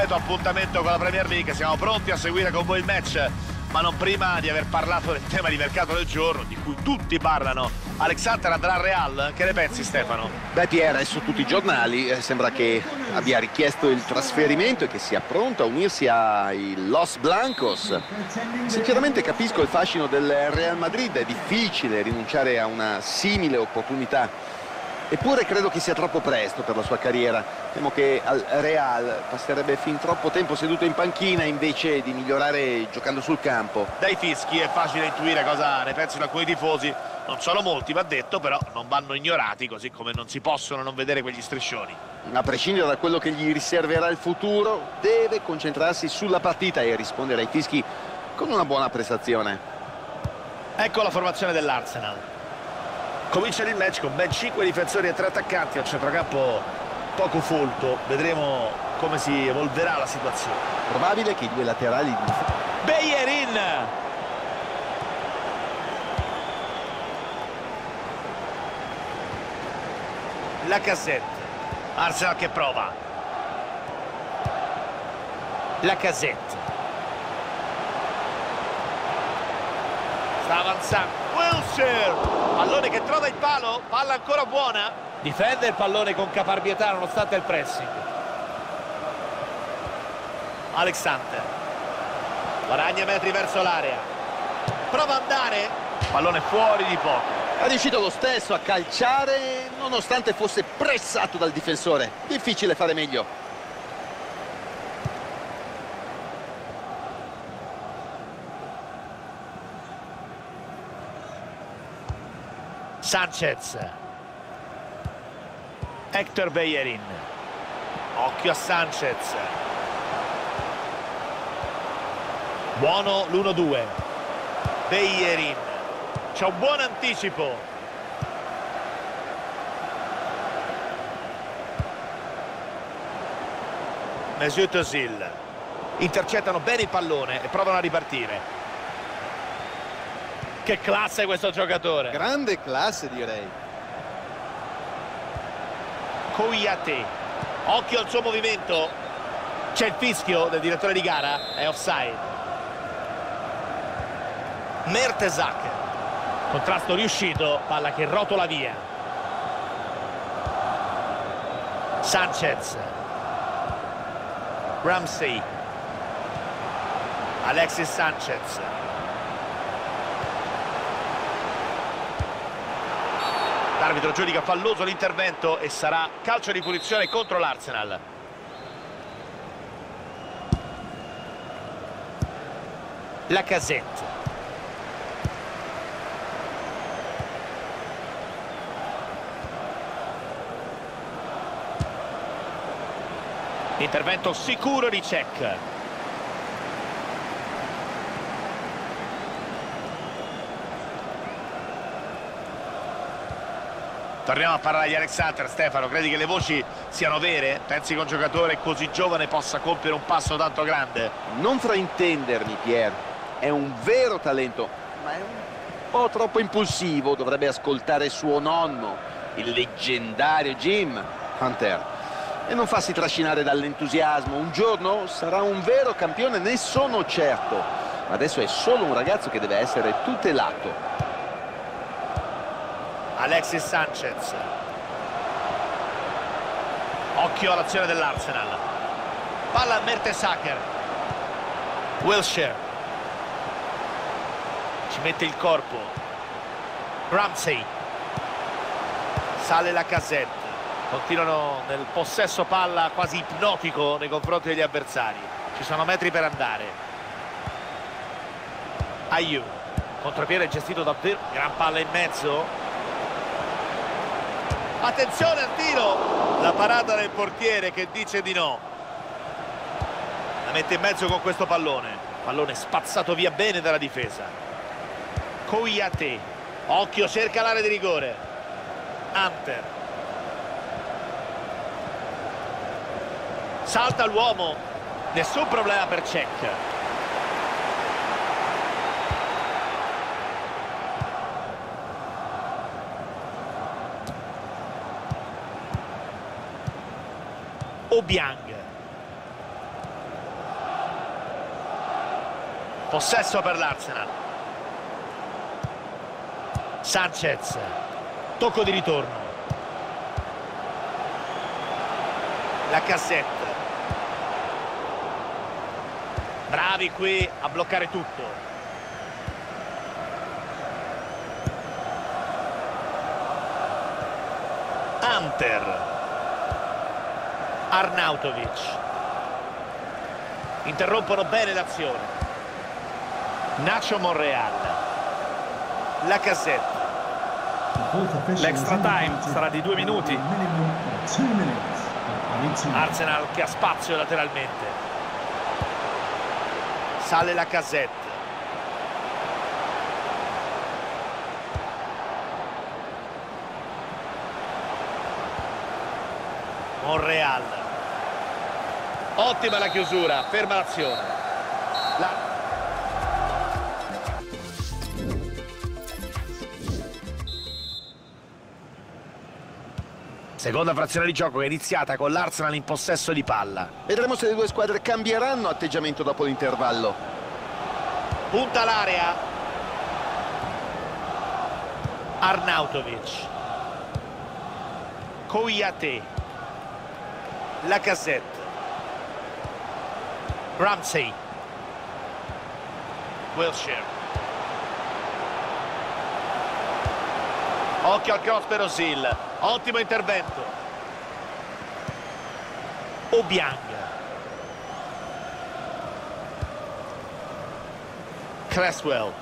consueto appuntamento con la Premier League, siamo pronti a seguire con voi il match, ma non prima di aver parlato del tema di mercato del giorno, di cui tutti parlano. Alexander andrà al Real, che ne pensi Stefano? Beh Pierre, è su tutti i giornali, eh, sembra che abbia richiesto il trasferimento e che sia pronto a unirsi ai Los Blancos. Sinceramente capisco il fascino del Real Madrid, è difficile rinunciare a una simile opportunità Eppure credo che sia troppo presto per la sua carriera. Temo che al Real passerebbe fin troppo tempo seduto in panchina invece di migliorare giocando sul campo. Dai fischi è facile intuire cosa ne pensino alcuni tifosi. Non sono molti, va detto, però non vanno ignorati, così come non si possono non vedere quegli striscioni. A prescindere da quello che gli riserverà il futuro, deve concentrarsi sulla partita e rispondere ai fischi con una buona prestazione. Ecco la formazione dell'Arsenal. Comincia il match con ben 5 difensori e 3 attaccanti al centrocampo poco folto. Vedremo come si evolverà la situazione. Probabile che i due laterali... Beyerin! La cassetta. Arsenal che prova. La cassetta. Sta avanzando. Wilshire! Pallone che trova il palo, palla ancora buona. Difende il pallone con caparbietà nonostante il pressing. Alexander. Guadagna metri verso l'area. Prova ad andare. Pallone fuori di poco. Ha riuscito lo stesso a calciare nonostante fosse pressato dal difensore. Difficile fare meglio. Sanchez. Hector Bellerin. Occhio a Sanchez. Buono l'1-2 Bellerin. C'è un buon anticipo. Mesut Özil. Intercettano bene il pallone e provano a ripartire che classe questo giocatore. Grande classe direi. Kouyate. Occhio al suo movimento. C'è il fischio del direttore di gara. È offside. Mertesac. Contrasto riuscito. Palla che rotola via. Sanchez. Ramsey. Alexis Sanchez. L'arbitro giudica falloso l'intervento e sarà calcio di punizione contro l'Arsenal. La casetta. Intervento sicuro di Cech. Torniamo a parlare di Alexander, Stefano, credi che le voci siano vere? Pensi che un giocatore così giovane possa compiere un passo tanto grande? Non fraintendermi, Pierre, è un vero talento, ma è un po' troppo impulsivo, dovrebbe ascoltare suo nonno, il leggendario Jim Hunter. E non farsi trascinare dall'entusiasmo, un giorno sarà un vero campione, ne sono certo. Ma adesso è solo un ragazzo che deve essere tutelato Alexis Sanchez. Occhio all'azione dell'Arsenal. Palla a Mertesacker Wilshire. Ci mette il corpo. Ramsey. Sale la casetta. Continuano nel possesso palla quasi ipnotico nei confronti degli avversari. Ci sono metri per andare. Ayu contropiede gestito davvero. Gran palla in mezzo attenzione al tiro. La parata del portiere che dice di no. La mette in mezzo con questo pallone. Pallone spazzato via bene dalla difesa. Kouyate occhio cerca l'area di rigore. Hunter. Salta l'uomo. Nessun problema per Cech Obiang. Possesso per l'Arsenal. Sanchez. Tocco di ritorno. La cassetta. Bravi qui a bloccare tutto. Hunter Arnautovic. Interrompono bene l'azione. Nacho Monreal. La cassetta L'extra time sarà di due minuti. Arsenal che ha spazio lateralmente. Sale la casetta. Monreal ottima la chiusura ferma l'azione la... Seconda frazione di gioco che è iniziata con l'Arsenal in possesso di palla. Vedremo se le due squadre cambieranno atteggiamento dopo l'intervallo. Punta l'area. Arnautovic. Koyate. La cassetta. Ramsey. Wilshire. Occhio al cross per Osil. Ottimo intervento. Obiang. Cresswell.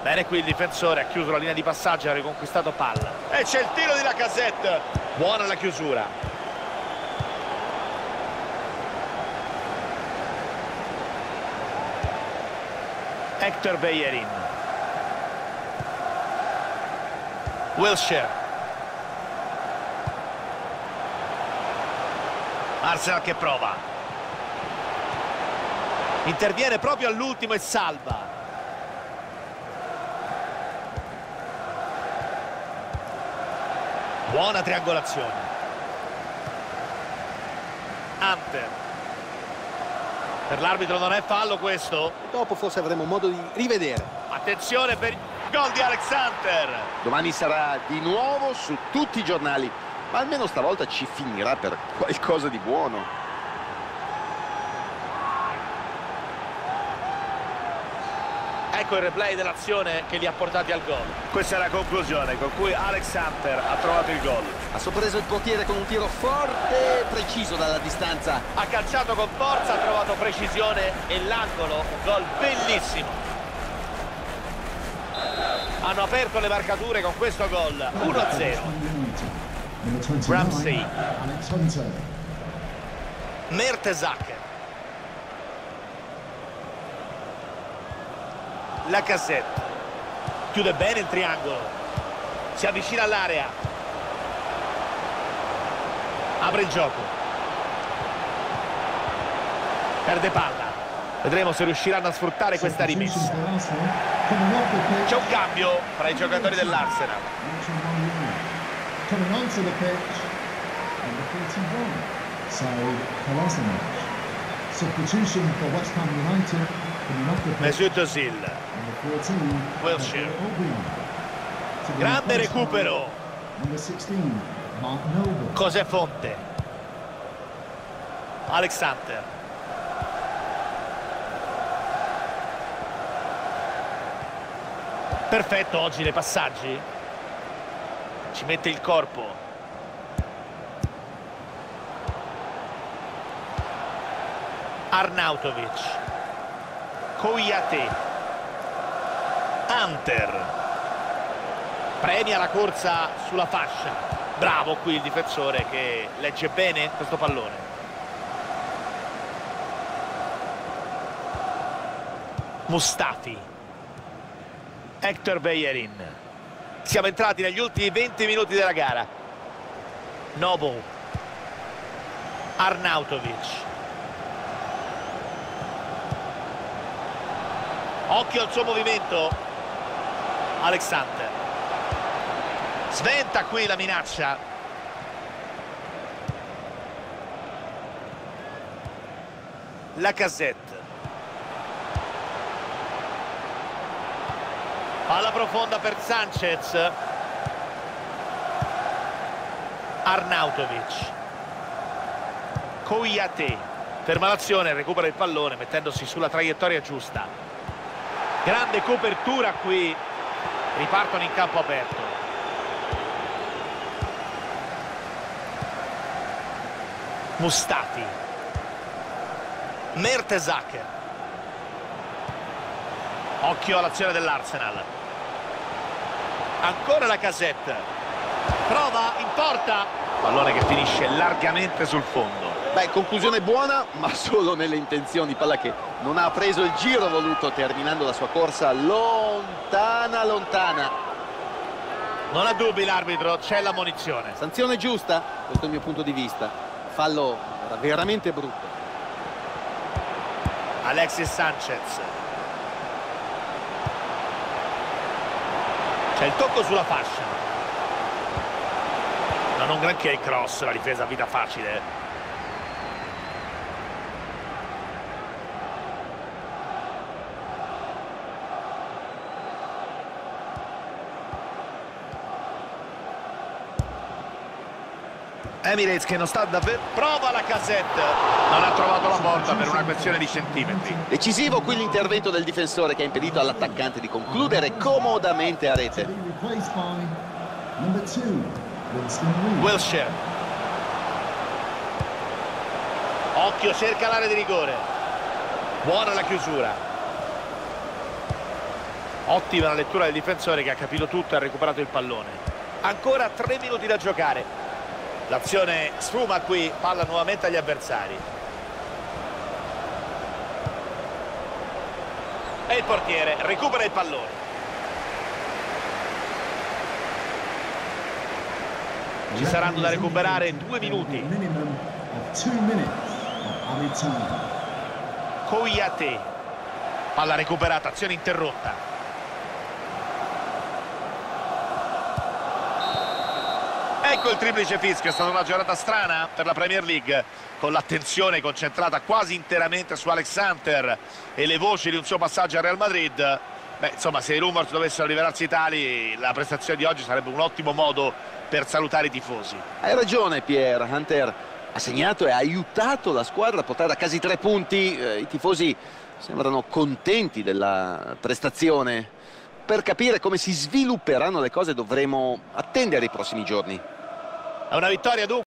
Bene qui il difensore, ha chiuso la linea di passaggio ha riconquistato palla. E c'è il tiro di Lacazette. Buona la chiusura. Hector Bellerin. Wilshire. Arsenal che prova. Interviene proprio all'ultimo e salva. Buona triangolazione. Hunter. Per l'arbitro non è fallo questo. Dopo forse avremo modo di rivedere. Attenzione per il gol di Alexander. Domani sarà di nuovo su tutti i giornali, ma almeno stavolta ci finirà per qualcosa di buono. Ecco il replay dell'azione che li ha portati al gol. Questa è la conclusione con cui Alex Hunter ha trovato il gol. Ha sorpreso il portiere con un tiro forte e preciso dalla distanza. Ha calciato con forza, ha trovato precisione e l'angolo, un gol bellissimo. Hanno aperto le marcature con questo gol, 1-0. Ramsey. Mertesacker. La cassetta. Chiude bene il triangolo. Si avvicina all'area. Apre il gioco. Perde palla. Vedremo se riusciranno a sfruttare questa rimessa. c'è un cambio fra i giocatori dell'Arsenal. Substitution for West Ham United Mesut Özil Wilshire. Grande recupero. Cos'è Fonte? Alexander. Perfetto oggi nei passaggi. Ci mette il corpo. Arnautovic. Koyate. Hunter. Premia la corsa sulla fascia. Bravo qui il difensore che legge bene questo pallone. Mustafi. Hector Bellerin. Siamo entrati negli ultimi 20 minuti della gara. Noble Arnautovic occhio al suo movimento. Alexander. Sventa qui la minaccia. La casette palla profonda per Sanchez. Arnautovic. Koyate ferma l'azione, recupera il pallone mettendosi sulla traiettoria giusta grande copertura qui. Ripartono in campo aperto. Mustati. Mertesacker. Occhio all'azione dell'Arsenal. Ancora la casetta. Prova in porta pallone che finisce largamente sul fondo Beh, conclusione buona, ma solo nelle intenzioni. Palla che non ha preso il giro voluto, terminando la sua corsa lontana, lontana. non ha dubbi l'arbitro c'è la munizione Sanzione giusta, questo è il mio punto di vista. Fallo era veramente brutto. Alexis Sanchez c'è il tocco sulla fascia non granché il cross la difesa vita facile. Emirates che non sta davvero prova la casetta non ha trovato la porta per una questione di centimetri. Decisivo qui l'intervento del difensore che ha impedito all'attaccante di concludere comodamente a rete. Wilshire. Occhio cerca l'area di rigore. Buona la chiusura. Ottima la lettura del difensore che ha capito tutto e ha recuperato il pallone. Ancora tre minuti da giocare. L'azione sfuma qui palla nuovamente agli avversari. E il portiere recupera il pallone ci saranno da recuperare due minuti. Koyate. Palla recuperata, azione interrotta. Ecco il triplice fischio è stata una giornata strana per la Premier League con l'attenzione concentrata quasi interamente su Alex Hunter e le voci di un suo passaggio al Real Madrid beh insomma se i rumors dovessero rivelarsi tali la prestazione di oggi sarebbe un ottimo modo per salutare i tifosi Hai ragione Pier, Hunter ha segnato e ha aiutato la squadra a portare a casa i tre punti. Eh, I tifosi sembrano contenti della prestazione. Per capire come si svilupperanno le cose dovremo attendere i prossimi giorni. è una vittoria dunque